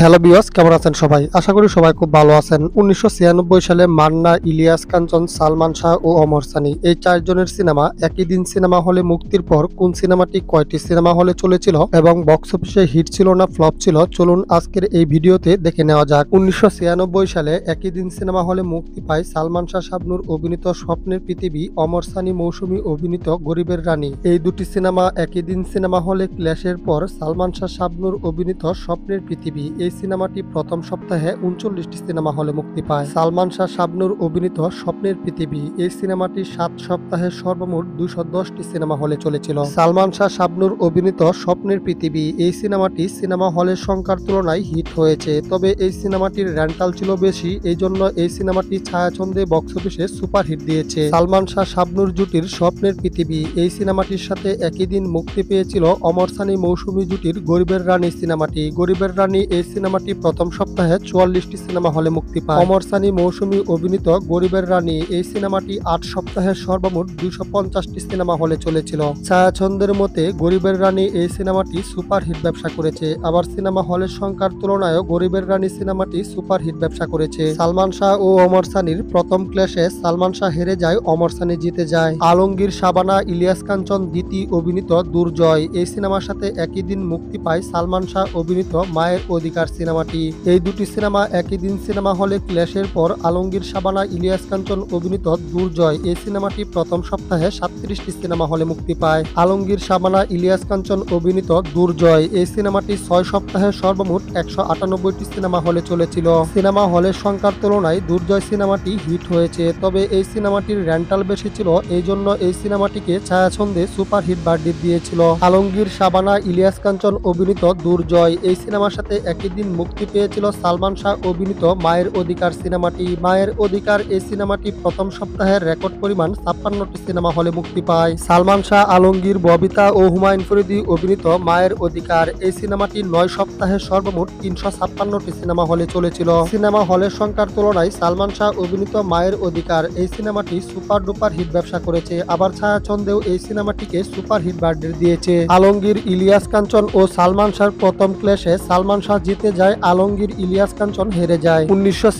Hello বিয়স কেমন আছেন সবাই? আশা করি সবাই খুব ভালো আছেন। উনিশশো ছিয়ানব্বই সালে মান্না, ইলিয়াস কাঞ্চন, সালমান শাহ ও অমর সানি এই চারজনের সিনেমা একই দিন সিনেমা হলে মুক্তির পর কোন সিনেমাটি কয়টি সিনেমা হলে চলেছিল এবং বক্স অফিসে হিট ছিল না ফ্লপ ছিল? চলুন আজকের এই ভিডিওতে দেখে নেওয়া যাক। উনিশশো ছিয়ানব্বই সালে একই দিন সিনেমা হলে মুক্তি পায় সালমান শাহ শাবনুর অভিনীত স্বপ্নের পৃথিবী, অমর সানি মৌসুমী অভিনীত গরিবের রানী। এই দুটি সিনেমা একই দিন সিনেমা হলে ক্ল্যাশের পর সালমান শাহ শাবনুর অভিনীত স্বপ্নের পৃথিবী। এই সিনেমাটি প্রথম সপ্তাহে উনচল্লিশটি সিনেমা হলে মুক্তি পায়। সালমান শাহ শাবনুর অভিনীত স্বপ্নের পৃথিবী, এই সিনেমাটি সাত সপ্তাহে সর্বমোট দুশো দশটি সিনেমা হলে চলেছিল। সালমান শাহ শাবনুর অভিনীত স্বপ্নের পৃথিবী, এই সিনেমাটি সিনেমা হলের সংখ্যার তুলনায় হিট হয়েছে, তবে এই সিনেমাটির র্যান্টাল ছিল বেশি এই জন্য এই সিনেমাটি ছায়াছন্দে বক্স অফিসে সুপার হিট দিয়েছে। সালমান শাহ শাবনুর জুটির স্বপ্নের পৃথিবী, এই সিনেমাটির সাথে একই দিন মুক্তি পেয়েছিল অমর সানি মৌসুমী জুটির গরিবের রানী সিনেমাটি। গরিবের রানী এই সিনেমাটি প্রথম সপ্তাহে চুয়াল্লিশটি সিনেমা হলে মুক্তি পায়। অমর সানি, মৌসুমী অভিনীত গরিবের রানী, এই সিনেমাটি আট সপ্তাহে সর্বমোট দুইশো পঞ্চাশটি সিনেমা হলে চলেছিল। ছায়াছন্দের মতে, গরিবের রানী এই সিনেমাটি সুপার হিট ব্যবসা করেছে। আবার সিনেমা হলের সংখ্যার তুলনায়ও গরিবের রানী সিনেমাটি সুপার হিট ব্যবসা করেছে। সালমান শাহ ও অমর সানির প্রথম ক্লাসে সালমান শাহ হেরে যায়, অমর সানি জিতে যায়। আলমগীর শাবানা, ইলিয়াস কাঞ্চন দ্বিতীয় অভিনীত দুর্জয়, এই সিনেমার সাথে একই দিন মুক্তি পায় সালমান শাহ অভিনীত মায়ের অধিকার। সিনেমাটি? এই দুটি সিনেমা একই দিন সিনেমা হলে ক্ল্যাশের পর আলমগীর সাবানা ইলিয়াস কাঞ্চন অভিনীত দুর্জয়। এই সিনেমাটি প্রথম সপ্তাহে সাতত্রিশটি সিনেমা হলে মুক্তি পায়। আলমগীর সাবানা ইলিয়াস কাঞ্চন অভিনীত দুর্জয়। এই সিনেমাটি ছয় সপ্তাহে সর্বমোট একশো আটানব্বইটি সিনেমা হলে চলেছিল। সিনেমা হলের সংখ্যার তুলনায় দুর্জয় সিনেমাটি হিট হয়েছে। তবে এই সিনেমাটির রেন্টাল বেশি ছিল। এই জন্য এই সিনেমাটিকে ছায়াছন্দে সুপার হিট বার্ডি দিয়েছিল। আলমগীর সাবানা ইলিয়াস কাঞ্চন অভিনীত দুর্জয়। এই সিনেমার সাথে একই দিন মুক্তি পেয়েছিল সালমান শাহ অভিনীত মায়ের অধিকার সিনেমাটি। মায়ের অধিকার এই সিনেমাটি প্রথম সপ্তাহের রেকর্ড পরিমাণ ছাপ্পান্নটি সিনেমা হলে মুক্তি পায়। সালমান শাহ, আলমগীর, ববিতা ও হুমায়ুন ফরিদি অভিনীত মায়ের অধিকার এই সিনেমাটি নয় সপ্তাহে সর্বমোট তিনশো ছাপ্পান্নটি সিনেমা হলে চলেছিল। সিনেমা হলের সংখ্যার তুলনায় সালমান শাহ অভিনীত মায়ের অধিকার এই সিনেমাটি সুপার ডুপার হিট ব্যবসা করেছে। আবার ছায়াচন্দেও এই সিনেমাটিকে সুপার হিট বার্ডের দিয়েছে। আলমগীর, ইলিয়াস কাঞ্চন ও সালমান শাহর প্রথম ক্লেশে সালমান শাহ জিতে যায়, আলমগীর ইলিয়াস কাঞ্চন হেরে যায়। উনিশশো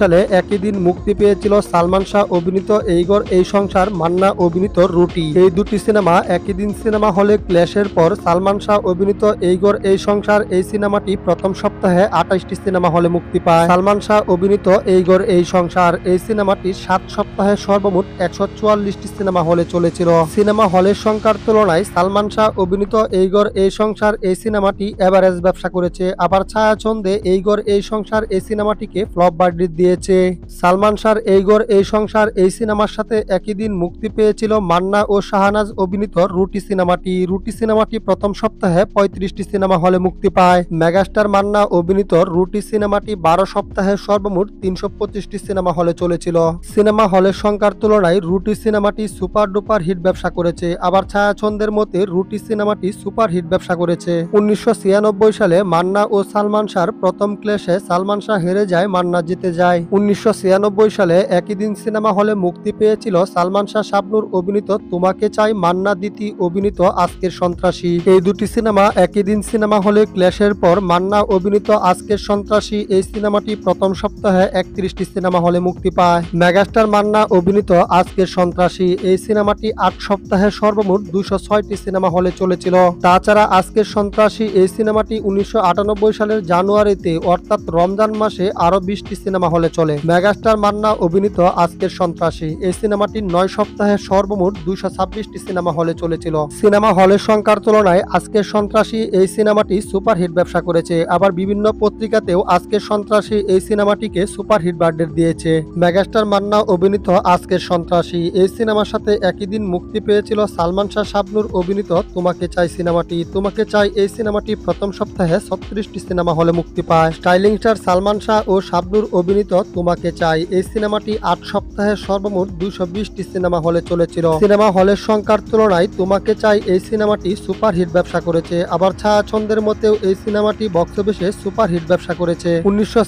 সালে একই দিন মুক্তি পেয়েছিল সালমান শাহ অভিনীত এইগর, এই সংসার মান্না অভিনীত রুটি। এই দুটি সিনেমা একই দিন সিনেমা হলে ক্ল্যাশের পর সালমান শাহ অভিনীত এইগর, এই সংসার, এই সিনেমাটি প্রথম সপ্তাহে আঠাশটি সিনেমা হলে মুক্তি পায়। সালমান শাহ অভিনীত এইগর, এই সংসার, এই সিনেমাটি সাত সপ্তাহে সর্বমোট একশো চুয়াল্লিশটি সিনেমা হলে চলেছিল। সিনেমা হলের সংখ্যার তুলনায় সালমান শাহ অভিনীত এইগর, এই সংসার, এই সিনেমাটি এভারেজ ব্যবসা করেছে। আবার ছায়াছন্দে এইগর এই সংসার, এই সিনেমাটিকে ফ্লপ বার্ডি দিয়েছে। সালমান শাহর এইগর এই সংসার, এই সিনেমার সাথে একই দিন মুক্তি পেয়েছিল মান্না ও শাহানাজ অভিনীত রুটি সিনেমাটি। রুটি সিনেমাটি প্রথম সপ্তাহে পঁয়ত্রিশটি সিনেমা হলে মুক্তি পায়। মেগাস্টার মান্না অভিনীত রুটি সিনেমাটি বারো সপ্তাহে সর্বমোট তিনশো পঁচিশটি সিনেমা হলে চলেছিল। সিনেমা হলের সংখ্যার তুলনায় রুটি সিনেমাটি সুপার ডুপার হিট ব্যবসা করেছে। আবার ছায়াছন্দের মতে রুটি সিনেমাটি সুপার হিট ব্যবসা করেছে। উনিশশো ছিয়ানব্বই সালে মান্না ও সালমান শাহর প্রথম ক্লেশে সালমান শাহ হেরে যায় মান্না জিতে যায়। উনিশশো সালে একই দিন সিনেমা হলে মুক্তি পেয়েছিল সালমান শাহ শাবনুর অভিনীত তোমাকে চাই মান্না দিতি অভিনীত আজকের সন্ত্রাসী। এই দুটি সিনেমা একই দিন সিনেমা হলে ক্লেশের পর মান্না অভিনীত আজকের সন্ত্রাসী এই সিনেমাটি প্রথম সপ্তাহে একত্রিশটি সিনেমা হলে মুক্তি পায়। মেগাস্টার মান্না অভিনীত আজকের সন্ত্রাসী এই সিনেমাটি আট সপ্তাহে সর্বমোট দুশো ছয়টি সিনেমা হলে চলেছিল। তাছাড়া আজকের সন্ত্রাসী এই সিনেমাটি উনিশশো আটানব্বই সালের জানুয়ারিতে, অর্থাৎ রমজান মাসে আরও বিশটি সিনেমা হলে চলে। মেগাস্টার মান্না অভিনীত আজকের সন্ত্রাসী। এই সিনেমাটি নয় সপ্তাহে সর্বমোট দুইশো ছাব্বিশটি সিনেমা হলে চলেছিল। সিনেমা হলের সংখ্যার তুলনায় আজকের সন্ত্রাসী এই সিনেমাটি সুপার হিট ব্যবসা করেছে। আবার বিভিন্ন পত্রিকাতেও আজকের সন্ত্রাসী এই সিনেমাটিকে সুপার হিট বার্ডের দিয়েছে। মেগাস্টার মান্না অভিনীত আজকের সন্ত্রাসী। এই সিনেমার সাথে একই দিন মুক্তি পেয়েছিল সালমান শাহ শাবনুর অভিনীত তোমাকে চাই সিনেমাটি। তোমাকে চাই এই সিনেমাটি প্রথম সপ্তাহে ছত্রিশটি সিনেমা হলে মুক্তি পায়। স্টাইলিং স্টার সালমান শাহ ও শাবনুর অভিনীত তোমাকে চাই। এই সিনেমাটি আট সপ্তাহে সর্বমোট দুইশো বিশটি সিনেমা হলে চলেছিল। সিনেমা হলের সংখ্যার তুলনায় তোমাকে চাই এই সিনেমাটি সুপার হিট ব্যবসা করেছে। আবার ছায়াছন্দের মতেও এই সিনেমাটি বক্স অফিসে সুপার হিট ব্যবসা করেছে। উনিশশো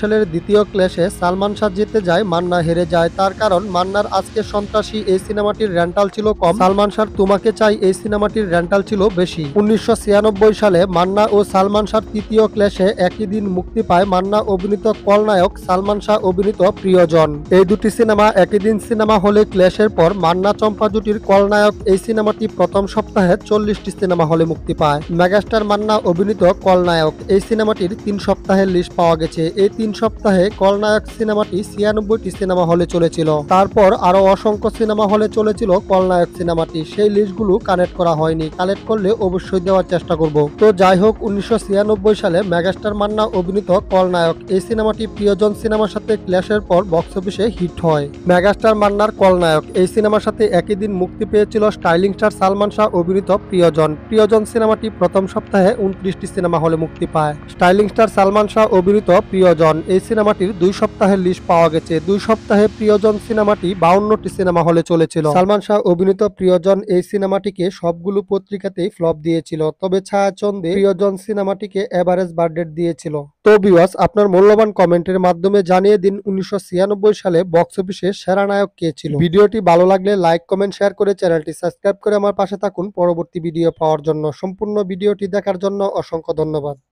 সালের দ্বিতীয় ক্লেশে সালমান শাহ জিতে যায়, মান্না হেরে যায়। তার কারণ, মান্নার আজকে সন্ত্রাসী এই সিনেমাটির র্যান্টাল ছিল কম। সালমান শাহ তোমাকে চাই এই সিনেমাটির রেন্টাল ছিল বেশি। উনিশশো ছিয়ানব্বই সালে মান্না ও সালমান শাহ তৃতীয় প্রিয় ক্লেশে একই দিন মুক্তি পায় মান্না অভিনীত কলনায়ক সালমান শাহ অভিনীত প্রিয়জন। এই দুটি সিনেমা একই দিন সিনেমা হলে ক্লেশের পর মান্না চম্পা জুটির কলনায়ক এই সিনেমাটি প্রথম সপ্তাহে চল্লিশটি সিনেমা হলে মুক্তি পায়। মেগাস্টার মান্না অভিনীত কলনায়ক এই সিনেমাটির তিন সপ্তাহের লিস্ট পাওয়া গেছে। এই তিন সপ্তাহে কলনায়ক সিনেমাটি ছিয়ানব্বইটি সিনেমা হলে চলেছিল। তারপর আরও অসংখ্য সিনেমা হলে চলেছিল কলনায়ক সিনেমাটি। সেই লিস্টগুলো কানেক্ট করা হয়নি। কালেক্ট করলে অবশ্যই দেওয়ার চেষ্টা করব। তো যাই হোক, উনিশশো ছিয়ানব্বই সালে মেগাস্টার মান্না অভিনীত কলনায়ক এই সিনেমাটি প্রিয়জন সিনেমার সাথে ক্ল্যাশের পর বক্স অফিসে হিট হয়। মেগাস্টার মান্নার কলনায়ক এই সিনেমার সাথে একই দিন মুক্তি পেয়েছিল স্টাইলিং স্টার সালমান শাহ অভিনীত প্রিয়জন। প্রিয়জন সিনেমাটি প্রথম সপ্তাহে উনত্রিশটি সিনেমা হলে মুক্তি পায়। স্টাইলিং স্টার সালমান শাহ অভিনীত প্রিয়জন। এই সিনেমাটির দুই সপ্তাহের লিস্ট পাওয়া গেছে। দুই সপ্তাহে প্রিয়জন সিনেমাটি বাউন্নটি সিনেমা হলে চলেছিল। সালমান শাহ অভিনীত প্রিয়জন এই সিনেমাটিকে সবগুলো পত্রিকাতেই ফ্লপ দিয়েছিল। তবে ছায়াচন্দে প্রিয়জন সিনেমাটিকে এভারেজ বার্ডেট দিয়েছিল। তো বিওয়াস আপনার মূল্যবান কমেন্টের মাধ্যমে জানিয়ে দিন উনিশশো ছিয়ানব্বই সালে বক্স অফিসে সেরা নায়ক কে ছিল। ভিডিওটি ভালো লাগলে লাইক কমেন্ট শেয়ার করে চ্যানেলটি সাবস্ক্রাইব করে আমার পাশে থাকুন। পরবর্তী ভিডিও পাওয়ার জন্য সম্পূর্ণ ভিডিওটি দেখার জন্য অসংখ্য ধন্যবাদ।